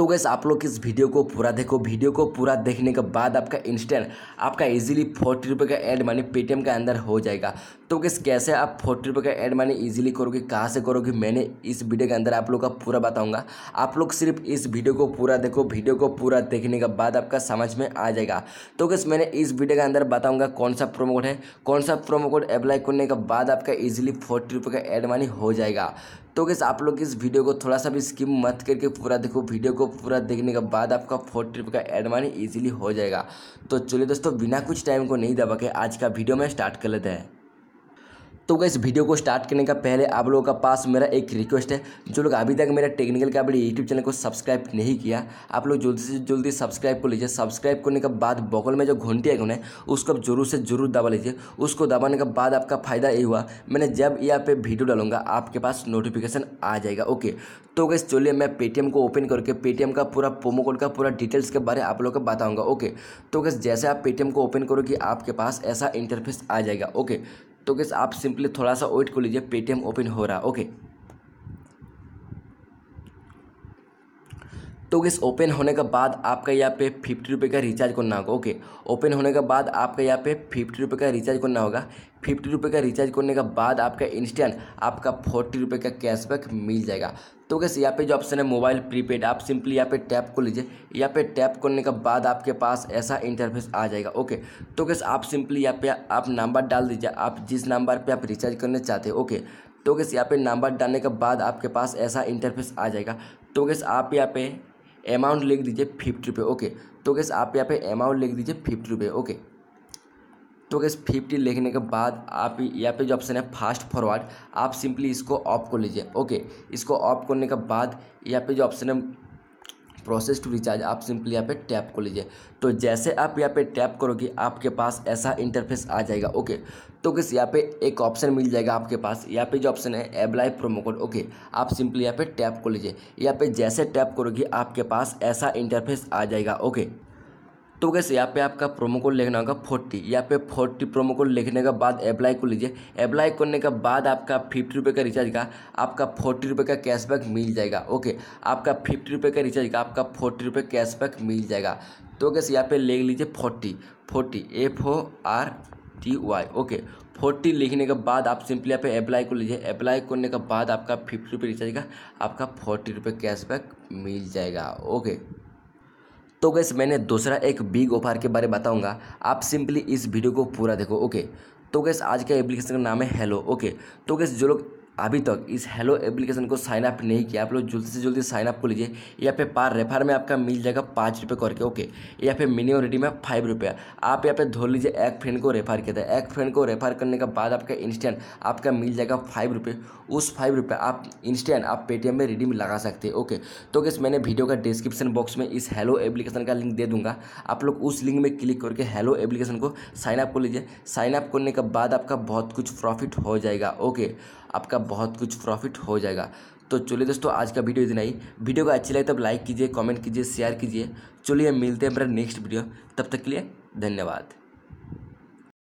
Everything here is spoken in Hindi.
तो गैस आप लोग इस वीडियो को पूरा देखो। वीडियो को पूरा देखने के बाद आपका इंस्टेंट आपका इजीली फोर्टी रुपये का एड मनी पेटीएम के अंदर हो जाएगा। तो गैस कैसे आप फोर्टी रुपये का एड मनी इजीली करोगे, कहाँ से करोगे, मैंने इस वीडियो के अंदर आप लोग का पूरा बताऊँगा। आप लोग सिर्फ़ इस वीडियो को पूरा देखो। वीडियो को पूरा देखने के बाद आपका समझ में आ जाएगा। तो गैस मैंने इस वीडियो के अंदर बताऊँगा कौन सा प्रोमो कोड है। कौन सा प्रोमो कोड अप्लाई करने के बाद आपका ईजिली फोर्टी रुपये का एड मनी हो जाएगा। तो गैस आप लोग इस वीडियो को थोड़ा सा भी स्किप मत करके पूरा देखो। वीडियो को पूरा देखने के बाद आपका फोर ट्रिप का एड मनी ईजिली हो जाएगा। तो चलिए दोस्तों, बिना कुछ टाइम को नहीं दबा के आज का वीडियो में स्टार्ट कर लेते हैं। तो इस वीडियो को स्टार्ट करने का पहले आप लोगों का पास मेरा एक रिक्वेस्ट है। जो लोग अभी तक मेरा टेक्निकल का बड़ी यूट्यूब चैनल को सब्सक्राइब नहीं किया, आप लोग जल्दी से जल्दी सब्सक्राइब कर लीजिए। सब्सक्राइब करने के बाद बगल में जो घंटी आइकन है, उसको ज़रूर से ज़रूर दबा लीजिए। उसको दबाने के बाद आपका फ़ायदा ये हुआ, मैंने जब यहाँ पे वीडियो डालूँगा, आपके पास नोटिफिकेशन आ जाएगा। ओके तो गैस चलिए मैं पेटीएम को ओपन करके पेटीएम का पूरा प्रोमो कोड का पूरा डिटेल्स के बारे में आप लोग को बताऊँगा। ओके तो गैस जैसे आप पेटीएम को ओपन करोगे आपके पास ऐसा इंटरफेस आ जाएगा। ओके तो कैसे आप सिंपली थोड़ा सा वेट कर लीजिए पेटीएम ओपन हो रहा है ओके तो इस ओपन होने के बाद आपका यहाँ पे फिफ्टी रुपये का रिचार्ज करना होगा ओके ओपन होने के बाद आपका यहाँ पे फिफ्टी रुपये का रिचार्ज करना होगा। फिफ्टी रुपये का रिचार्ज करने के बाद आपका इंस्टेंट आपका फोर्टी रुपये का कैशबैक मिल जाएगा। तो कैसे यहाँ पे जो ऑप्शन है मोबाइल प्रीपेड आप सिंपली यहाँ पे टैप कर लीजिए। यहाँ पे टैप करने के बाद आपके पास ऐसा इंटरफेस आ जाएगा ओके तो कैसे आप सिंपली यहाँ पे आप नंबर डाल दीजिए। आप जिस नंबर पे आप रिचार्ज करना चाहते हो ओके तो कैसे यहाँ पे नंबर डालने के बाद आपके पास ऐसा इंटरफेस आ जाएगा। तो कैसे आप यहाँ पे अमाउंट लिख दीजिए फिफ्टी रुपये ओके तो गैस आप यहाँ पे अमाउंट लिख दीजिए फिफ्टी रुपये ओके तो गैस फिफ्टी लिखने के बाद आप यहाँ पे जो ऑप्शन है फास्ट फॉरवर्ड आप सिंपली इसको ऑफ़ कर लीजिए ओके इसको ऑफ़ करने के बाद यहाँ पे जो ऑप्शन है प्रोसेस टू रिचार्ज, आप सिंपली यहाँ पे टैप कर लीजिए। तो जैसे आप यहाँ पे टैप करोगे, आपके पास ऐसा इंटरफेस आ जाएगा, ओके? तो किस यहाँ पे एक ऑप्शन मिल जाएगा आपके पास। यहाँ पे जो ऑप्शन है एप्लाई प्रोमो कोड ओके? आप सिंपली यहाँ पे टैप कर लीजिए। यहाँ पे जैसे टैप करोगे, आपके पास ऐसा इंटरफेस आ जाएगा, ओके? तो कैसे? यहाँ पे आपका प्रोमो कोड लिखना होगा फोर्टी यहाँ पे फोर्टी प्रोमो कोड लिखने के बाद अप्लाई कर लीजिए। अप्लाई करने के बाद आपका फिफ्टी रुपये का रिचार्ज का, आपका फोर्टी रुपये का कैशबैक मिल जाएगा। ओके आपका फिफ्टी रुपये का रिचार्ज का, आपका फोर्टी रुपये कैशबैक मिल जाएगा। तो कैसे? यहाँ पे लिख लीजिए forty forty F O R T Y okay forty लिखने के बाद आप सिंपली यहाँ पे अप्लाई कर लीजिए। अप्लाई करने के बाद आपका फिफ्टी रुपये रिचार्ज का, आपका फोर्टी रुपये कैशबैक मिल जाएगा। ओके तो गैस मैंने दूसरा एक बिग ऑफ़र के बारे में बताऊँगा। आप सिंपली इस वीडियो को पूरा देखो ओके तो गैस आज का एप्लीकेशन का नाम है हेलो ओके तो गैस जो लोग अभी तक इस हेलो एप्लीकेशन को साइन अप नहीं किया। आप लोग जल्दी से जल्दी साइन अप कर लीजिए। यहाँ पे पार रेफर में आपका मिल जाएगा पाँच रुपये करके ओके यहाँ पे मिनिमम रेडी में फाइव रुपया। आप यहाँ पे धोल लीजिए एक फ्रेंड को रेफर किया था। एक फ्रेंड को रेफर करने के बाद आपका इंस्टेंट आपका मिल जाएगा फाइव रुपये उस फाइव रुपये आप इंस्टेंट आप पेटीएम में रिडीम लगा सकते हैं ओके तो कैसे मैंने वीडियो का डिस्क्रिप्शन बॉक्स में इस हेलो एप्लीकेशन का लिंक दे दूँगा। आप लोग उस लिंक में क्लिक करके हेलो एप्लीकेशन को साइन अप कर लीजिए। साइन अप करने के बाद आपका बहुत कुछ प्रॉफिट हो जाएगा ओके आपका बहुत कुछ प्रॉफिट हो जाएगा। तो चलिए दोस्तों, आज का वीडियो इतना ही। वीडियो को अच्छी लगे तब लाइक कीजिए कमेंट कीजिए शेयर कीजिए। चलिए मिलते हैं मेरा नेक्स्ट वीडियो तब तक के लिए धन्यवाद।